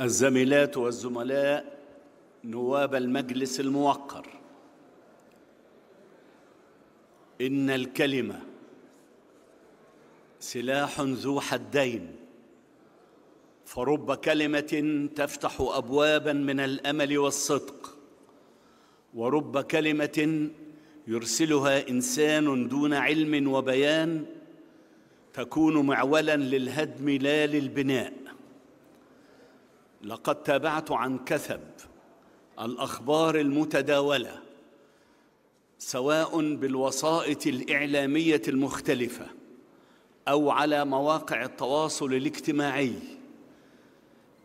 الزميلات والزملاء نواب المجلس الموقر. إن الكلمة سلاح ذو حدين فرب كلمة تفتح ابوابا من الأمل والصدق ورب كلمة يرسلها إنسان دون علم وبيان تكون معولا للهدم لا للبناء. لقد تابعت عن كثب الأخبار المتداولة سواء بالوسائط الإعلامية المختلفة أو على مواقع التواصل الاجتماعي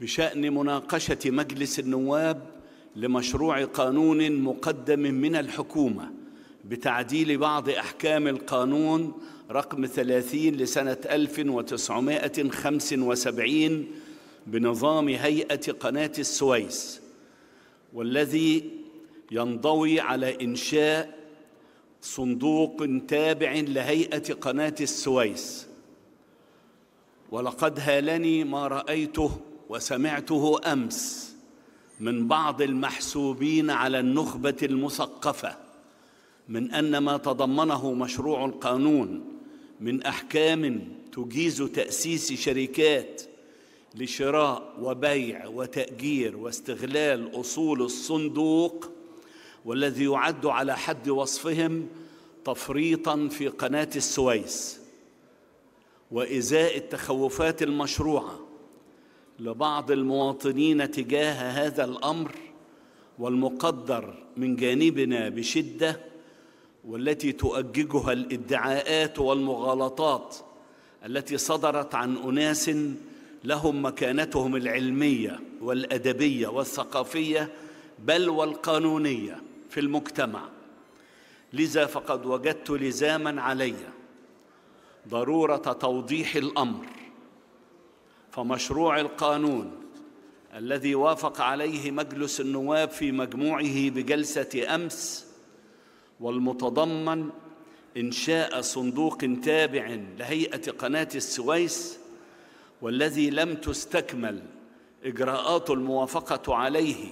بشأن مناقشة مجلس النواب لمشروع قانون مقدم من الحكومة بتعديل بعض أحكام القانون رقم 30 لسنة 1975 بنظام هيئة قناة السويس والذي ينضوي على إنشاء صندوق تابع لهيئة قناة السويس. ولقد هالني ما رأيته وسمعته أمس من بعض المحسوبين على النخبة المثقفة من أن ما تضمنه مشروع القانون من أحكام تجيز تأسيس شركات لشراء وبيع وتأجير واستغلال أصول الصندوق والذي يعد على حد وصفهم تفريطا في قناة السويس وإزاء التخوفات المشروعة لبعض المواطنين تجاه هذا الأمر والمقدر من جانبنا بشدة والتي تؤججها الادعاءات والمغالطات التي صدرت عن أناس لهم مكانتهم العلمية والأدبية والثقافية بل والقانونية في المجتمع. لذا فقد وجدت لزاما علي ضرورة توضيح الأمر فمشروع القانون الذي وافق عليه مجلس النواب في مجموعه بجلسة أمس والمتضمن إنشاء صندوق تابع لهيئة قناة السويس والذي لم تستكمل إجراءات الموافقة عليه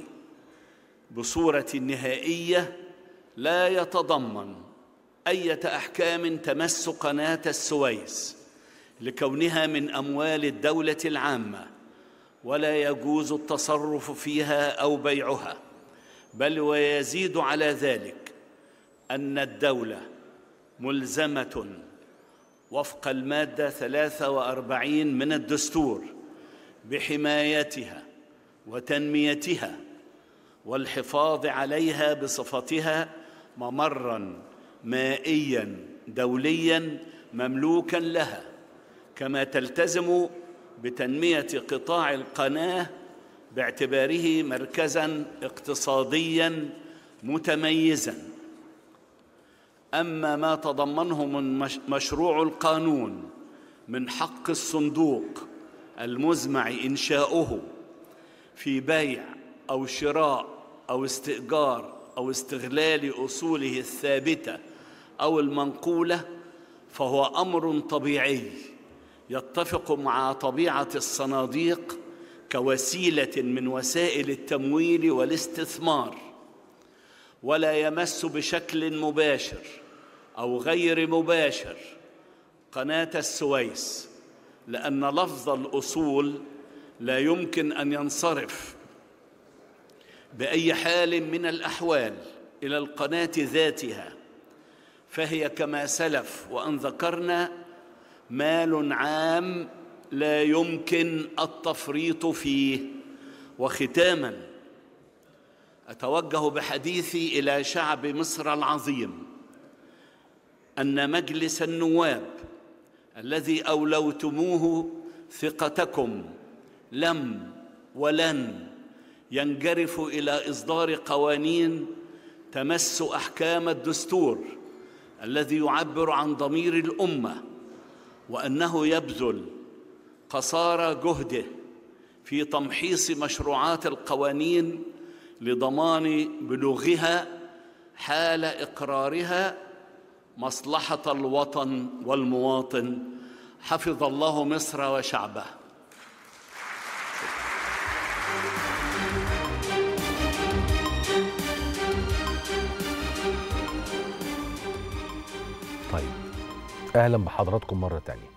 بصورة نهائية لا يتضمن أية أحكام تمس قناه السويس لكونها من أموال الدولة العامة ولا يجوز التصرف فيها أو بيعها. بل ويزيد على ذلك أن الدولة ملزمة وفق المادة 43 من الدستور بحمايتها وتنميتها والحفاظ عليها بصفتها ممرا مائيا دوليا مملوكا لها كما تلتزم بتنمية قطاع القناة باعتباره مركزا اقتصاديا متميزا. أما ما تضمنه من مشروع القانون من حق الصندوق المزمع إنشاؤه في بيع أو شراء أو استئجار أو استغلال أصوله الثابتة أو المنقولة فهو أمر طبيعي يتفق مع طبيعة الصناديق كوسيلة من وسائل التمويل والاستثمار. ولا يمس بشكل مباشر أو غير مباشر قناة السويس لأن لفظ الأصول لا يمكن أن ينصرف. بأي حال من الأحوال إلى القناة ذاتها فهي كما سلف وأن ذكرنا مال عام لا يمكن التفريط فيه وختاما أتوجه بحديثي إلى شعب مصر العظيم أن مجلس النواب الذي أولوتموه ثقتكم لم ولن ينجرف إلى إصدار قوانين تمس أحكام الدستور الذي يعبر عن ضمير الأمة وأنه يبذل قصارى جهده في تمحيص مشروعات القوانين لضمان بلوغها حال إقرارها مصلحة الوطن والمواطن. حفظ الله مصر وشعبه. طيب أهلا بحضراتكم مرة تانية.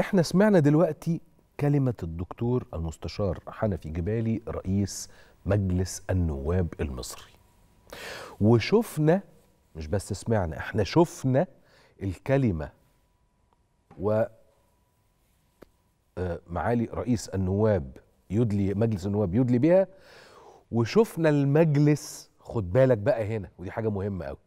إحنا سمعنا دلوقتي كلمة الدكتور المستشار حنفي جبالي رئيس مجلس النواب المصري. وشفنا مش بس سمعنا إحنا شفنا الكلمة و آه، معالي رئيس النواب يدلي مجلس النواب يدلي بها وشفنا المجلس خد بالك بقى هنا ودي حاجة مهمة قوي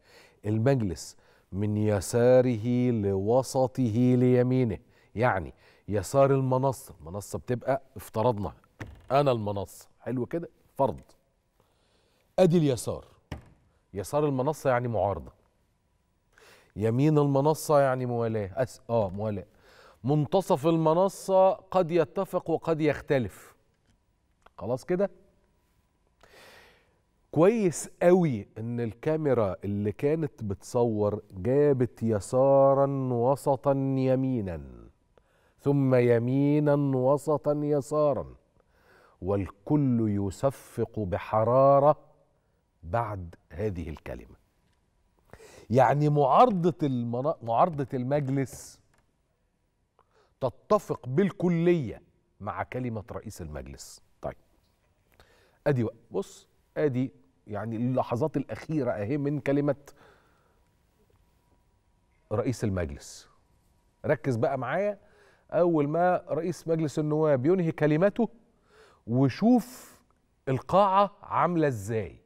المجلس من يساره لوسطه ليمينه يعني يسار المنصة المنصة بتبقى افترضنا أنا المنصة. حلو كده؟ فرض. أدي اليسار. يسار المنصة يعني معارضة. يمين المنصة يعني موالاة. أس... آه موالاة. منتصف المنصة قد يتفق وقد يختلف. خلاص كده؟ كويس قوي إن الكاميرا اللي كانت بتصور جابت يسارا وسطا يمينا. ثم يمينا وسطا يسارا والكل يصفق بحرارة بعد هذه الكلمة. يعني معارضة المنا... معارضة المجلس تتفق بالكلية مع كلمة رئيس المجلس. طيب أدي بص أدي يعني اللحظات الأخيرة أهي من كلمة رئيس المجلس. ركز بقى معايا. أول ما رئيس مجلس النواب ينهي كلمته وشوف القاعة عاملة إزاي.